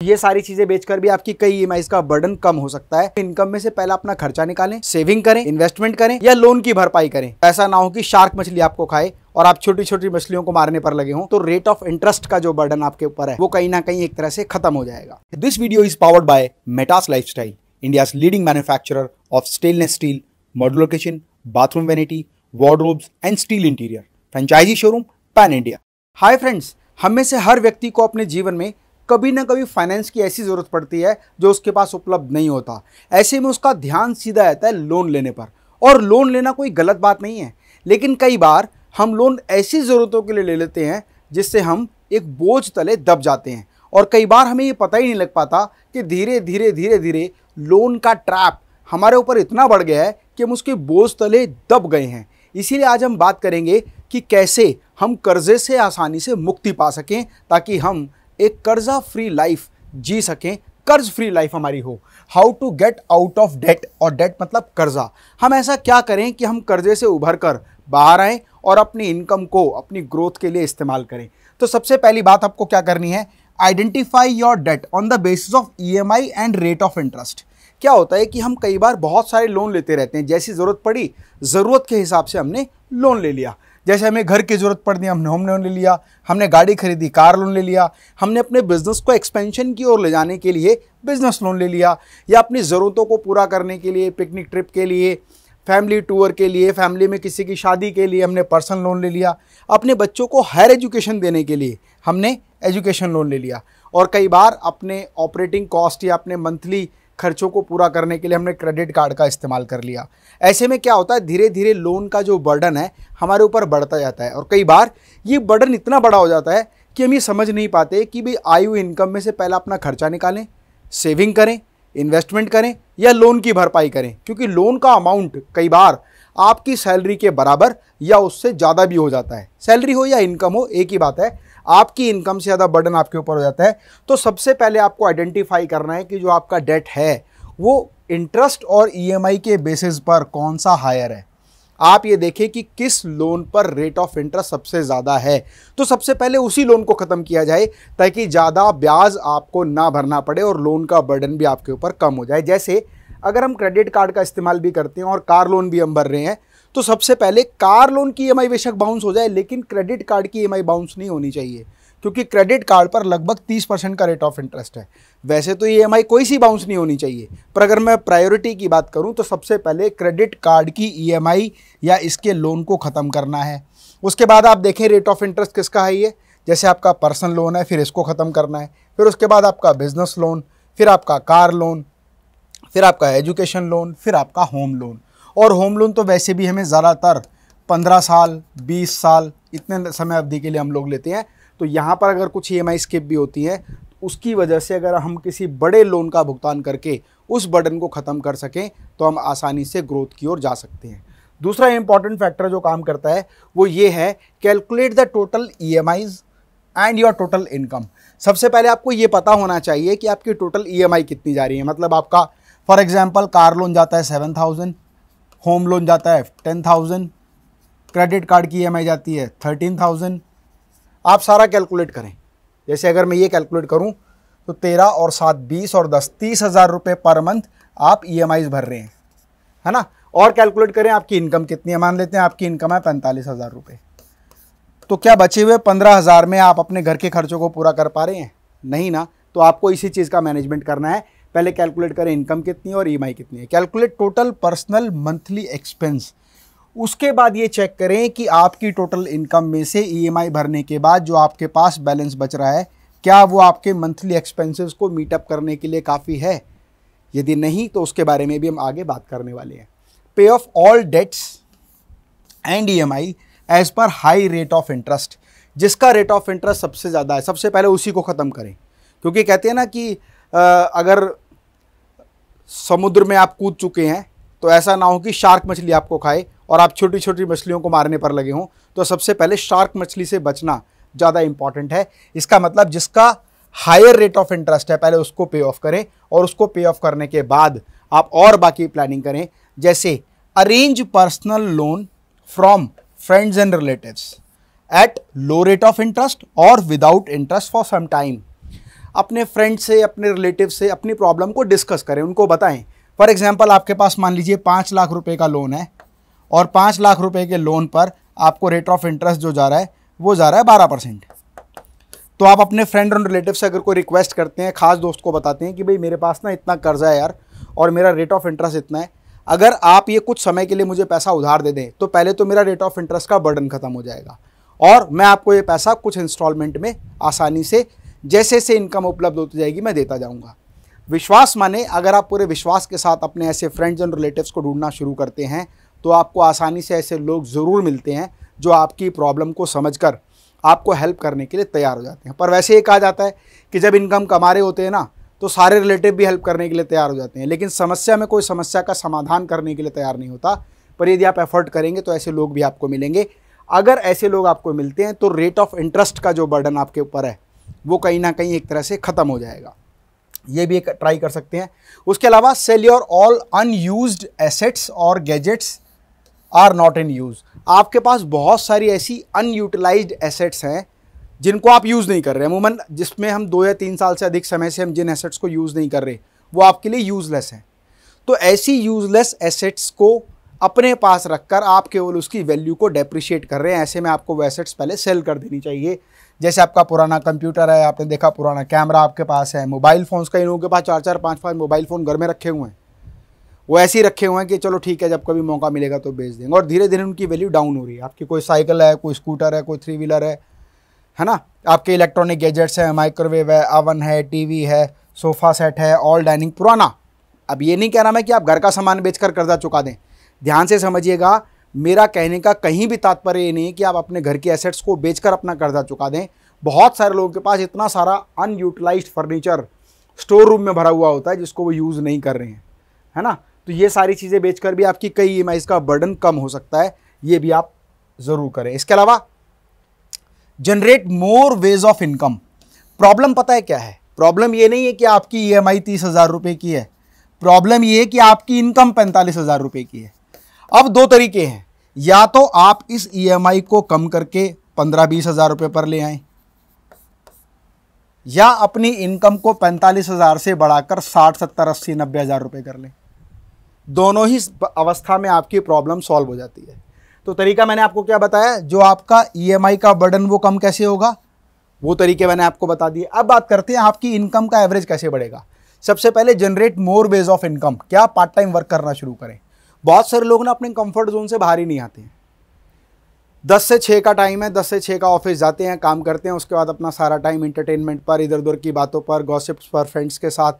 ये सारी चीज़ें बेचकर भी आपकी कई ई का बर्डन कम हो सकता है। इनकम में से पहले अपना खर्चा निकालें सेविंग करें इन्वेस्टमेंट करें या लोन की भरपाई करें। ऐसा ना हो कि शार्क मछली आपको खाए और आप छोटी छोटी मछलियों को मारने पर लगे हों तो रेट ऑफ़ इंटरेस्ट का जो बर्डन आपके ऊपर है, वो कहीं ना कहीं एक तरह से खत्म हो जाएगा। This video is powered by Metas lifestyle India leading manufacturer of stainless steel modular kitchen bathroom vanity wardrobes and steel interior franchisee showroom pan India hi friends हम में से हर व्यक्ति को अपने जीवन में कभी ना कभी फाइनेंस की ऐसी ज़रूरत पड़ती है जो उसके पास उपलब्ध नहीं होता। ऐसे में उसका ध्यान सीधा रहता है लोन लेने पर। और लोन लेना कोई गलत बात नहीं है। लेकिन कई बार हम लोन ऐसी ज़रूरतों के लिए ले लेते हैं जिससे हम एक बोझ तले दब जाते हैं। और कई बार हमें ये पता ही नहीं लग पाता कि धीरे धीरे धीरे धीरे लोन का ट्रैप हमारे ऊपर इतना बढ़ गया है कि हम उसके बोझ तले दब गए हैं। इसीलिए आज हम बात करेंगे कि कैसे हम कर्जे से आसानी से मुक्ति पा सकें ताकि हम एक कर्जा फ्री लाइफ जी सकें, कर्ज फ्री लाइफ हमारी हो। How to get out of debt और डेट मतलब कर्जा। हम ऐसा क्या करें कि हम कर्जे से उभर कर बाहर आएँ और अपनी इनकम को, अपनी ग्रोथ के लिए इस्तेमाल करें। तो सबसे पहली बात आपको क्या करनी है? Identify your debt on the basis of EMI and rate of interest क्या होता है कि हम कई बार बहुत सारे लोन लेते रहते हैं। जैसी ज़रूरत पड़ी, ज़रूरत के हिसाब से हमने लोन ले लिया। जैसे हमें घर की ज़रूरत पड़ दी हमने होम लोन ले लिया, हमने गाड़ी खरीदी कार लोन ले लिया, हमने अपने बिज़नेस को एक्सपेंशन की ओर ले जाने के लिए बिज़नेस लोन ले लिया, या अपनी ज़रूरतों को पूरा करने के लिए पिकनिक ट्रिप के लिए फैमिली टूर के लिए फैमिली में किसी की शादी के लिए हमने पर्सनल लोन ले लिया, अपने बच्चों को हायर एजुकेशन देने के लिए हमने एजुकेशन लोन ले लिया। और कई बार अपने ऑपरेटिंग कॉस्ट या अपने मंथली खर्चों को पूरा करने के लिए हमने क्रेडिट कार्ड का इस्तेमाल कर लिया। ऐसे में क्या होता है धीरे धीरे लोन का जो बर्डन है, हमारे ऊपर बढ़ता जाता है। और कई बार ये बर्डन इतना बड़ा हो जाता है कि हम ये समझ नहीं पाते कि भाई आयु इनकम में से पहला अपना खर्चा निकालें, सेविंग करें, इन्वेस्टमेंट करें या लोन की भरपाई करें। क्योंकि लोन का अमाउंट कई बार आपकी सैलरी के बराबर या उससे ज़्यादा भी हो जाता है। सैलरी हो या इनकम हो, एक ही बात है आपकी इनकम से ज़्यादा बर्डन आपके ऊपर हो जाता है। तो सबसे पहले आपको आइडेंटिफाई करना है कि जो आपका डेट है, वो इंटरेस्ट और ईएमआई के बेसिस पर कौन सा हायर है। आप ये देखें कि किस लोन पर रेट ऑफ़ इंटरेस्ट सबसे ज़्यादा है। तो सबसे पहले उसी लोन को ख़त्म किया जाए, ताकि ज़्यादा ब्याज आपको ना भरना पड़े और लोन का बर्डन भी आपके ऊपर कम हो जाए। जैसे अगर हम क्रेडिट कार्ड का इस्तेमाल भी करते हैं और कार लोन भी हम भर रहे हैं तो सबसे पहले कार लोन की ईएमआई बेशक बाउंस हो जाए, लेकिन क्रेडिट कार्ड की ई बाउंस नहीं होनी चाहिए, क्योंकि क्रेडिट कार्ड पर लगभग 30 परसेंट का रेट ऑफ़ इंटरेस्ट है। वैसे तो ई कोई सी बाउंस नहीं होनी चाहिए, पर अगर मैं प्रायोरिटी की बात करूँ तो सबसे पहले क्रेडिट कार्ड की ई या इसके लोन को ख़त्म करना है। उसके बाद आप देखें रेट ऑफ़ इंटरेस्ट किसका है ये? जैसे आपका पर्सनल लोन है, फिर इसको ख़त्म करना है, फिर उसके बाद आपका बिज़नेस लोन फिर आपका कार लोन फिर आपका एजुकेशन लोन फिर आपका होम लोन और होम लोन तो वैसे भी हमें ज़्यादातर पंद्रह साल, बीस साल, इतने समय अवधि के लिए हम लोग लेते हैं। तो यहाँ पर अगर कुछ ई एम स्किप भी होती है, उसकी वजह से अगर हम किसी बड़े लोन का भुगतान करके उस बर्डन को ख़त्म कर सकें तो हम आसानी से ग्रोथ की ओर जा सकते हैं। दूसरा इंपॉर्टेंट फैक्टर जो काम करता है, वो ये है calculate the total E M and your total income सबसे पहले आपको ये पता होना चाहिए कि आपकी टोटल ईएमआई कितनी जा रही है। मतलब आपका फॉर एग्ज़ाम्पल कार लोन जाता है सेवन थाउज़ेंड होम लोन जाता है, टेन थाउज़ेंड, क्रेडिट कार्ड की ई जाती है, थर्टीन थाउज़ेंड। आप सारा कैलकुलेट करें। जैसे अगर मैं ये कैलकुलेट करूँ तो तेरह और सात, बीस और दस, तीस हज़ार रुपये पर मंथ आप ई e भर रहे हैं। है ना? और कैलकुलेट करें, आपकी इनकम कितनी है? मान लेते हैं आपकी इनकम है पैंतालीस हज़ार रुपये तो क्या बचे हुए पंद्रह हज़ार में आप अपने घर के खर्चों को पूरा कर पा रहे हैं? नहीं ना। तो आपको इसी चीज़ का मैनेजमेंट करना है। पहले कैलकुलेट करें इनकम कितनी है और ई e कितनी है। Calculate total personal monthly expense उसके बाद ये चेक करें कि आपकी टोटल इनकम में से ईएमआई भरने के बाद जो आपके पास बैलेंस बच रहा है, क्या वो आपके मंथली एक्सपेंसेस को मीटअप करने के लिए काफ़ी है? यदि नहीं तो उसके बारे में भी हम आगे बात करने वाले हैं। Pay off all debts and E M I as per high rate of interest जिसका रेट ऑफ़ इंटरेस्ट सबसे ज़्यादा है, सबसे पहले उसी को ख़त्म करें। क्योंकि कहते हैं ना कि अगर समुद्र में आप कूद चुके हैं तो ऐसा ना हो कि शार्क मछली आपको खाए और आप छोटी छोटी मछलियों को मारने पर लगे हों। तो सबसे पहले शार्क मछली से बचना ज़्यादा इंपॉर्टेंट है। इसका मतलब जिसका हायर रेट ऑफ़ इंटरेस्ट है, पहले उसको पे ऑफ़ करें और उसको पे ऑफ़ करने के बाद आप और बाकी प्लानिंग करें। जैसे arrange personal loan from friends and relatives at low rate of interest और without interest for some time अपने फ्रेंड से, अपने रिलेटिव से, अपनी प्रॉब्लम को डिस्कस करें, उनको बताएँ। फॉर एग्ज़ाम्पल आपके पास मान लीजिए पाँच लाख रुपए का लोन है, और पाँच लाख रुपए के लोन पर आपको रेट ऑफ़ इंटरेस्ट जो जा रहा है, वो जा रहा है बारह परसेंट। तो आप अपने फ्रेंड और रिलेटिव से अगर कोई रिक्वेस्ट करते हैं, खास दोस्त को बताते हैं कि भाई मेरे पास ना इतना कर्जा है यार, और मेरा रेट ऑफ़ इंटरेस्ट इतना है, अगर आप ये कुछ समय के लिए मुझे पैसा उधार दे दें तो पहले तो मेरा रेट ऑफ़ इंटरेस्ट का बर्डन खत्म हो जाएगा। और मैं आपको ये पैसा कुछ इंस्टॉलमेंट में आसानी से जैसे जैसे इनकम उपलब्ध होती जाएगी, मैं देता जाऊँगा। विश्वास माने, अगर आप पूरे विश्वास के साथ अपने ऐसे फ्रेंड्स एंड रिलेटिव्स को ढूंढना शुरू करते हैं तो आपको आसानी से ऐसे लोग ज़रूर मिलते हैं, जो आपकी प्रॉब्लम को समझकर आपको हेल्प करने के लिए तैयार हो जाते हैं। पर वैसे ये कहा जाता है कि जब इनकम कमा रहे होते हैं ना तो सारे रिलेटिव भी हेल्प करने के लिए तैयार हो जाते हैं। लेकिन समस्या में कोई समस्या का समाधान करने के लिए तैयार नहीं होता, पर यदि आप एफर्ट करेंगे तो ऐसे लोग भी आपको मिलेंगे। अगर ऐसे लोग आपको मिलते हैं तो रेट ऑफ़ इंटरेस्ट का जो बर्डन आपके ऊपर है वो कहीं ना कहीं एक तरह से ख़त्म हो जाएगा। ये भी एक ट्राई कर सकते हैं। उसके अलावा sell your all unused assets और gadgets are not in use आपके पास बहुत सारी ऐसी अनयूटिलाइज एसेट्स हैं जिनको आप यूज़ नहीं कर रहे। अमूमन जिसमें हम दो या तीन साल से अधिक समय से हम जिन एसेट्स को यूज़ नहीं कर रहे, वो आपके लिए यूज़लेस हैं। तो ऐसी यूज़लेस एसेट्स को अपने पास रखकर आप केवल उसकी वैल्यू को डेप्रिशिएट कर रहे हैं। ऐसे में आपको वो एसेट्स पहले सेल कर देनी चाहिए। जैसे आपका पुराना कंप्यूटर है, आपने देखा पुराना कैमरा आपके पास है, मोबाइल फ़ोन्स कई लोगों के पास चार चार, पाँच पाँच मोबाइल फ़ोन घर में रखे हुए हैं। वो ऐसे ही रखे हुए हैं कि चलो ठीक है, जब कभी मौका मिलेगा तो बेच देंगे। और धीरे धीरे उनकी वैल्यू डाउन हो रही है। आपकी कोई साइकिल है, कोई स्कूटर है, कोई थ्री व्हीलर है है ना? आपके इलेक्ट्रॉनिक गैजेट्स हैं माइक्रोवेव है अवन है टीवी है सोफ़ा सेट है ऑल डाइनिंग पुराना। अब ये नहीं कह रहा मैं कि आप घर का सामान बेचकर कर्जा चुका दें। ध्यान से समझिएगा मेरा कहने का कहीं भी तात्पर्य ये नहीं कि आप अपने घर के एसेट्स को बेचकर अपना कर्जा चुका दें। बहुत सारे लोगों के पास इतना सारा अनयूटिलाइज फर्नीचर स्टोर रूम में भरा हुआ होता है जिसको वो यूज़ नहीं कर रहे हैं, है ना? तो ये सारी चीज़ें बेचकर भी आपकी कई ई का बर्डन कम हो सकता है, ये भी आप ज़रूर करें। इसके अलावा generate more ways of income problem पता है क्या है? प्रॉब्लम ये नहीं है कि आपकी ई एम आई तीस हज़ार रुपये की है। प्रॉब्लम ये है कि आपकी इनकम पैंतालीस हज़ार रुपये की है। अब दो तरीके हैं। या तो आप इस ई एम आई को कम करके पंद्रह बीस हज़ार रुपये पर ले आए, या अपनी इनकम को पैंतालीस हज़ार से बढ़ाकर साठ, सत्तर, अस्सी, नब्बे हज़ार रुपये कर लें। दोनों ही अवस्था में आपकी प्रॉब्लम सॉल्व हो जाती है। तो तरीका मैंने आपको क्या बताया? जो आपका ईएमआई का बर्डन वो कम कैसे होगा? वो तरीके मैंने आपको बता दिए। अब बात करते हैं आपकी इनकम का एवरेज कैसे बढ़ेगा। सबसे पहले generate more ways of income क्या पार्ट टाइम वर्क करना शुरू करें? बहुत सारे लोग ना अपने कंफर्ट जोन से बाहर ही नहीं आते हैं। दस से छः का टाइम है, दस से छः का ऑफ़िस जाते हैं, काम करते हैं, उसके बाद अपना सारा टाइम इंटरटेनमेंट पर, इधर उधर की बातों पर गॉसिप्स पर फ्रेंड्स के साथ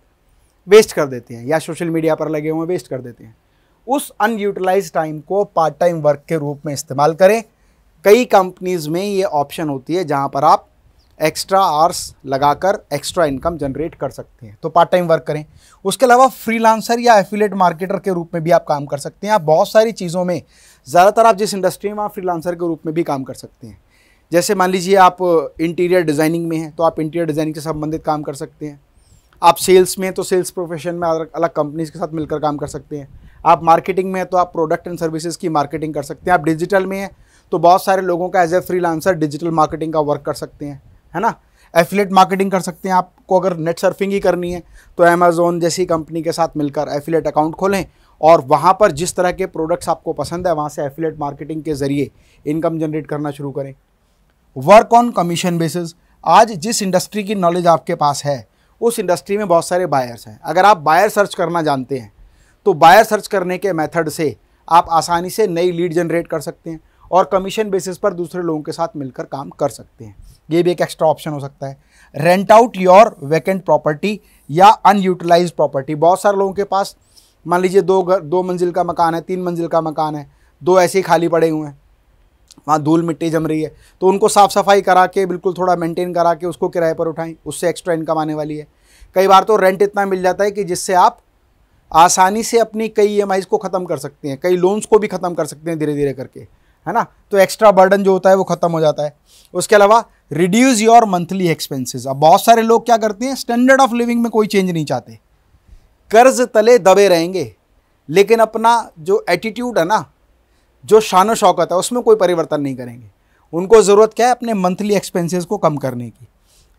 वेस्ट कर देते हैं, या सोशल मीडिया पर लगे हुए वेस्ट कर देते हैं। उस अनयूटिलाइज टाइम को पार्ट टाइम वर्क के रूप में इस्तेमाल करें। कई कंपनीज़ में ये ऑप्शन होती है, जहाँ पर आप एक्स्ट्रा आवर्स लगाकर एक्स्ट्रा इनकम जनरेट कर सकते हैं। तो पार्ट टाइम वर्क करें। उसके अलावा फ्रीलांसर या एफिलेट मार्केटर के रूप में भी आप काम कर सकते हैं। आप बहुत सारी चीज़ों में, ज़्यादातर आप जिस इंडस्ट्री में आप फ्रीलांसर के रूप में भी काम कर सकते हैं। जैसे मान लीजिए आप इंटीरियर डिज़ाइनिंग में हैं तो आप इंटीरियर डिज़ाइनिंग से संबंधित काम कर सकते हैं। आप सेल्स में हैं तो सेल्स प्रोफेशन में अलग कंपनीज़ के साथ मिलकर काम कर सकते हैं। आप मार्केटिंग में हैं तो आप प्रोडक्ट एंड सर्विसेज़ की मार्केटिंग कर सकते हैं। आप डिजिटल में हैं तो बहुत सारे लोगों का as a freelancer digital marketing का वर्क कर सकते हैं। है ना? एफिलेट मार्केटिंग कर सकते हैं आपको, अगर नेट सर्फिंग ही करनी है तो अमेजोन जैसी कंपनी के साथ मिलकर एफिलेट अकाउंट खोलें और वहाँ पर जिस तरह के प्रोडक्ट्स आपको पसंद है, वहाँ से एफिलेट मार्केटिंग के ज़रिए इनकम जनरेट करना शुरू करें। वर्क ऑन कमीशन बेसिस आज जिस इंडस्ट्री की नॉलेज आपके पास है, उस इंडस्ट्री में बहुत सारे बायर्स हैं। अगर आप बायर सर्च करना जानते हैं तो बायर सर्च करने के मेथड से आप आसानी से नई लीड जनरेट कर सकते हैं। और कमीशन बेसिस पर दूसरे लोगों के साथ मिलकर काम कर सकते हैं। ये भी एक एक्स्ट्रा ऑप्शन हो सकता है। Rent out your vacant property या अनयूटिलाइज प्रॉपर्टी बहुत सारे लोगों के पास, मान लीजिए दो घर, दो मंजिल का मकान है, तीन मंजिल का मकान है, दो ऐसे ही खाली पड़े हुए हैं, वहाँ धूल मिट्टी जम रही है तो उनको साफ़ सफ़ाई करा के, बिल्कुल थोड़ा मेंटेन करा के उसको किराए पर उठाएँ, उससे एक्स्ट्रा इनकम आने वाली है। कई बार तो रेंट इतना मिल जाता है कि जिससे आप आसानी से अपनी कई ई को ख़त्म कर सकते हैं, कई लोन्स को भी ख़त्म कर सकते हैं धीरे धीरे करके। है ना? तो एक्स्ट्रा बर्डन जो होता है वो ख़त्म हो जाता है। उसके अलावा रिड्यूस योर मंथली एक्सपेंसेस अब बहुत सारे लोग क्या करते हैं? स्टैंडर्ड ऑफ़ लिविंग में कोई चेंज नहीं चाहते। कर्ज तले दबे रहेंगे। लेकिन अपना जो एटीट्यूड है ना, जो शान शौकत है, उसमें कोई परिवर्तन नहीं करेंगे। उनको ज़रूरत क्या है? अपने मंथली एक्सपेंसेस को कम करने की।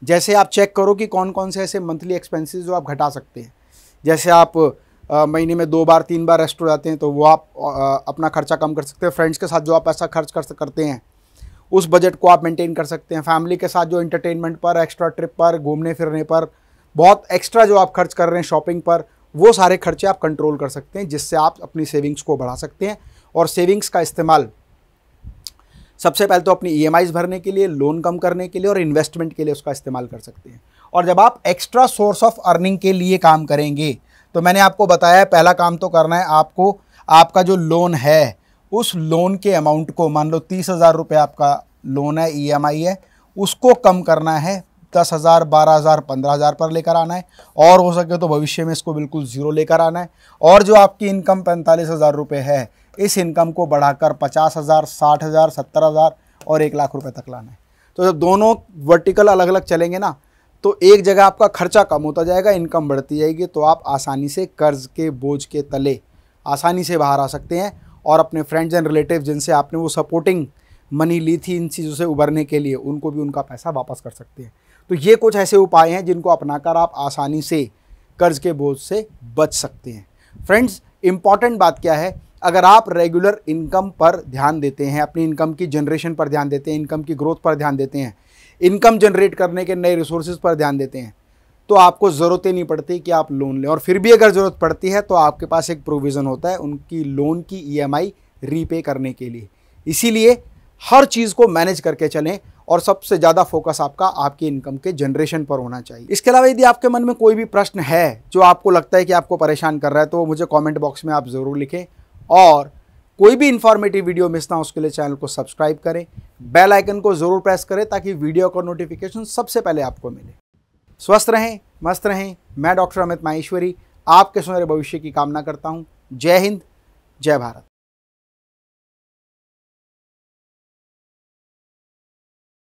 जैसे आप चेक करो कि कौन कौन से ऐसे मंथली एक्सपेंसेस जो आप घटा सकते हैं। जैसे आप महीने में दो बार तीन बार रेस्ट हो जाते हैं तो वो आप आ, अपना खर्चा कम कर सकते हैं। फ्रेंड्स के साथ जो आप पैसा खर्च कर करते हैं उस बजट को आप मेंटेन कर सकते हैं। फैमिली के साथ जो इंटरटेनमेंट पर एक्स्ट्रा ट्रिप पर घूमने फिरने पर बहुत एक्स्ट्रा जो आप खर्च कर रहे हैं शॉपिंग पर वो सारे खर्चे आप कंट्रोल कर सकते हैं जिससे आप अपनी सेविंग्स को बढ़ा सकते हैं। और सेविंग्स का इस्तेमाल सबसे पहले तो अपनी ई भरने के लिए लोन कम करने के लिए और इन्वेस्टमेंट के लिए उसका इस्तेमाल कर सकते हैं। और जब आप एक्स्ट्रा सोर्स ऑफ़ अर्निंग के लिए काम करेंगे तो मैंने आपको बताया, पहला काम तो करना है आपको, आपका जो लोन है, उस लोन के अमाउंट को, मान लो तीस हज़ार रुपये आपका लोन है ईएमआई है, उसको कम करना है, दस हज़ार, बारह हज़ार, पंद्रह हज़ार पर लेकर आना है, और हो सके तो भविष्य में इसको बिल्कुल ज़ीरो लेकर आना है, और जो आपकी इनकम पैंतालीस हज़ार रुपये है, इस इनकम को बढ़ाकर पचास हज़ार, साठ हज़ार, सत्तर हज़ार और एक लाख रुपये तक लाना है। तो जब दोनों वर्टिकल अलग अलग चलेंगे ना तो एक जगह आपका खर्चा कम होता जाएगा इनकम बढ़ती जाएगी तो आप आसानी से कर्ज के बोझ के तले आसानी से बाहर आ सकते हैं और अपने फ्रेंड्स एंड रिलेटिव जिनसे आपने वो सपोर्टिंग मनी ली थी इन चीज़ों से उभरने के लिए, उनको भी उनका पैसा वापस कर सकते हैं। तो ये कुछ ऐसे उपाय हैं जिनको अपनाकर आप आसानी से कर्ज के बोझ से बच सकते हैं। फ्रेंड्स इंपॉर्टेंट बात क्या है? अगर आप रेगुलर इनकम पर ध्यान देते हैं, अपनी इनकम की जनरेशन पर ध्यान देते हैं इनकम की ग्रोथ पर ध्यान देते हैं इनकम जनरेट करने के नए रिसोर्सेज पर ध्यान देते हैं। तो आपको ज़रूरत ही नहीं पड़ती कि आप लोन लें। और फिर भी अगर ज़रूरत पड़ती है तो आपके पास एक प्रोविज़न होता है उनकी लोन की ईएमआई रीपे करने के लिए। इसीलिए हर चीज़ को मैनेज करके चलें और सबसे ज़्यादा फोकस आपका आपकी इनकम के जनरेशन पर होना चाहिए। इसके अलावा यदि आपके मन में कोई भी प्रश्न है, जो आपको लगता है कि आपको परेशान कर रहा है तो मुझे कॉमेंट बॉक्स में आप ज़रूर लिखें। और कोई भी इंफॉर्मेटिव वीडियो मिस ना उसके लिए चैनल को सब्सक्राइब करें। बेल आइकन को ज़रूर प्रेस करें ताकि वीडियो का नोटिफिकेशन सबसे पहले आपको मिले। स्वस्थ रहें, मस्त रहें। मैं डॉक्टर अमित माहेश्वरी, आपके सुनहरे भविष्य की कामना करता हूँ। जय हिंद, जय भारत।